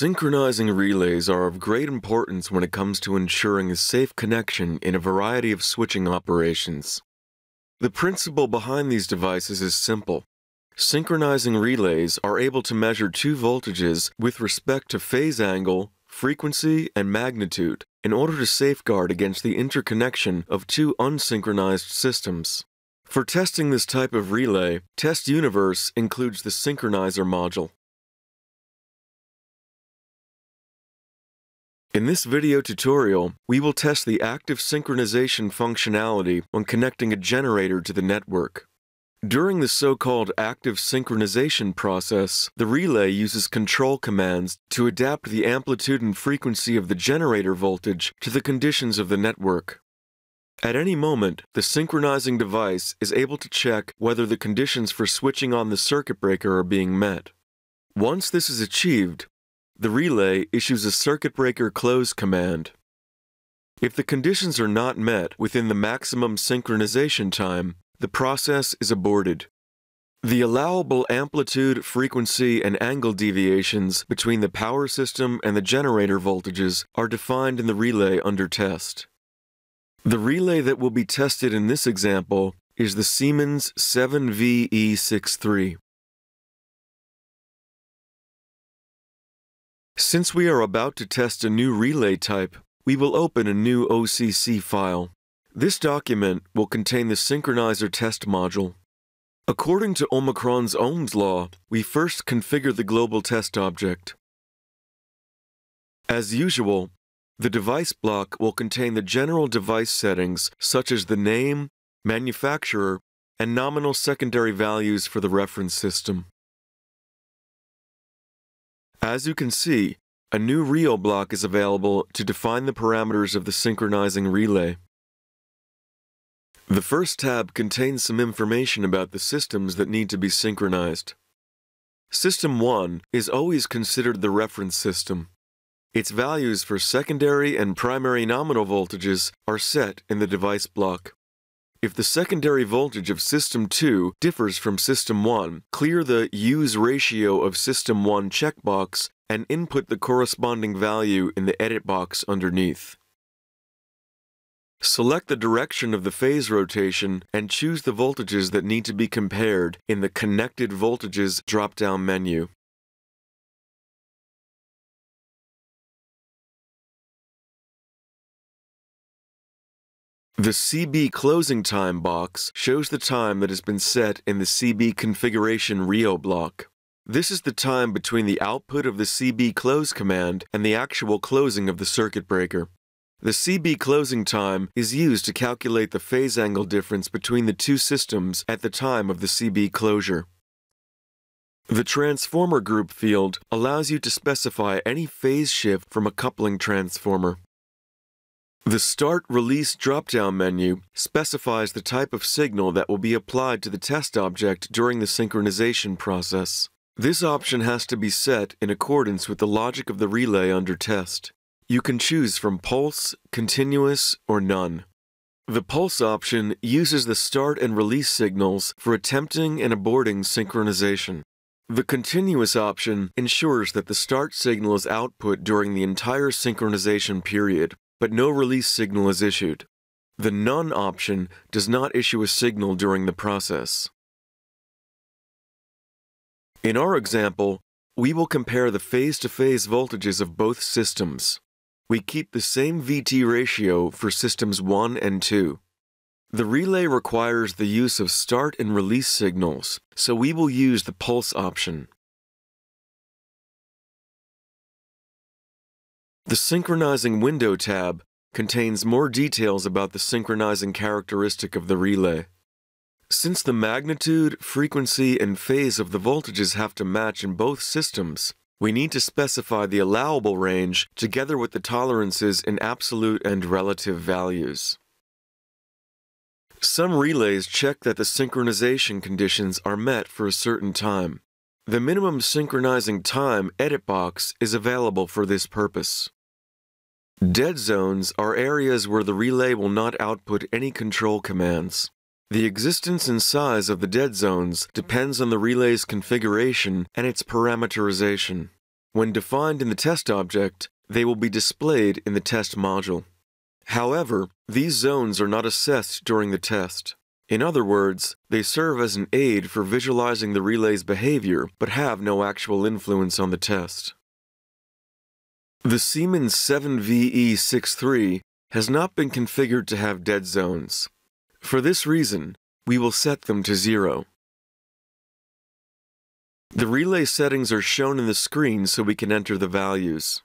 Synchronizing relays are of great importance when it comes to ensuring a safe connection in a variety of switching operations. The principle behind these devices is simple. Synchronizing relays are able to measure two voltages with respect to phase angle, frequency, and magnitude in order to safeguard against the interconnection of two unsynchronized systems. For testing this type of relay, Test Universe includes the synchronizer module. In this video tutorial, we will test the active synchronization functionality when connecting a generator to the network. During the so-called active synchronization process, the relay uses control commands to adapt the amplitude and frequency of the generator voltage to the conditions of the network. At any moment, the synchronizing device is able to check whether the conditions for switching on the circuit breaker are being met. Once this is achieved, the relay issues a circuit breaker close command. If the conditions are not met within the maximum synchronization time, the process is aborted. The allowable amplitude, frequency, and angle deviations between the power system and the generator voltages are defined in the relay under test. The relay that will be tested in this example is the Siemens 7VE63. Since we are about to test a new relay type, we will open a new OCC file. This document will contain the synchronizer test module. According to Omicron's Ohm's law, we first configure the global test object. As usual, the device block will contain the general device settings such as the name, manufacturer, and nominal secondary values for the reference system. As you can see, a new RIO block is available to define the parameters of the synchronizing relay. The first tab contains some information about the systems that need to be synchronized. System 1 is always considered the reference system. Its values for secondary and primary nominal voltages are set in the device block. If the secondary voltage of System 2 differs from System 1, clear the Use Ratio of System 1 checkbox and input the corresponding value in the edit box underneath. Select the direction of the phase rotation and choose the voltages that need to be compared in the Connected Voltages drop-down menu. The CB closing time box shows the time that has been set in the CB configuration RIO block. This is the time between the output of the CB close command and the actual closing of the circuit breaker. The CB closing time is used to calculate the phase angle difference between the two systems at the time of the CB closure. The transformer group field allows you to specify any phase shift from a coupling transformer. The Start Release drop-down menu specifies the type of signal that will be applied to the test object during the synchronization process. This option has to be set in accordance with the logic of the relay under test. You can choose from pulse, continuous, or none. The pulse option uses the start and release signals for attempting and aborting synchronization. The continuous option ensures that the start signal is output during the entire synchronization period, but no release signal is issued. The None option does not issue a signal during the process. In our example, we will compare the phase-to-phase voltages of both systems. We keep the same VT ratio for systems 1 and 2. The relay requires the use of start and release signals, so we will use the pulse option. The Synchronizing Window tab contains more details about the synchronizing characteristic of the relay. Since the magnitude, frequency, and phase of the voltages have to match in both systems, we need to specify the allowable range together with the tolerances in absolute and relative values. Some relays check that the synchronization conditions are met for a certain time. The minimum synchronizing time edit box is available for this purpose. Dead zones are areas where the relay will not output any control commands. The existence and size of the dead zones depends on the relay's configuration and its parameterization. When defined in the test object, they will be displayed in the test module. However, these zones are not assessed during the test. In other words, they serve as an aid for visualizing the relay's behavior but have no actual influence on the test. The Siemens 7VE63 has not been configured to have dead zones. For this reason, we will set them to zero. The relay settings are shown in the screen so we can enter the values.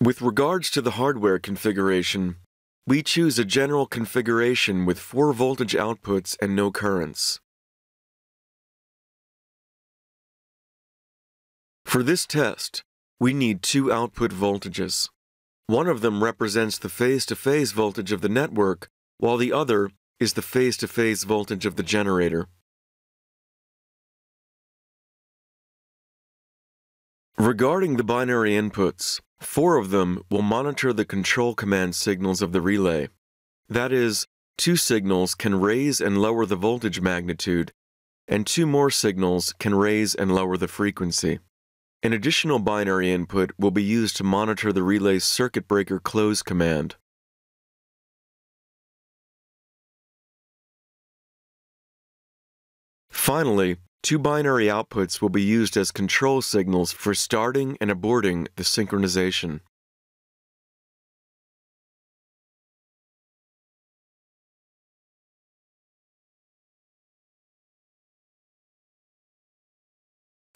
With regards to the hardware configuration, we choose a general configuration with 4 voltage outputs and no currents. For this test, we need two output voltages. One of them represents the phase-to-phase -phase voltage of the network, while the other is the phase-to-phase -phase voltage of the generator. Regarding the binary inputs, four of them will monitor the control command signals of the relay. That is, two signals can raise and lower the voltage magnitude, and two more signals can raise and lower the frequency. An additional binary input will be used to monitor the relay's circuit breaker close command. Finally, two binary outputs will be used as control signals for starting and aborting the synchronization.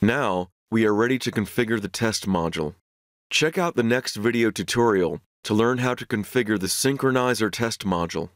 Now, we are ready to configure the test module. Check out the next video tutorial to learn how to configure the Synchronizer test module.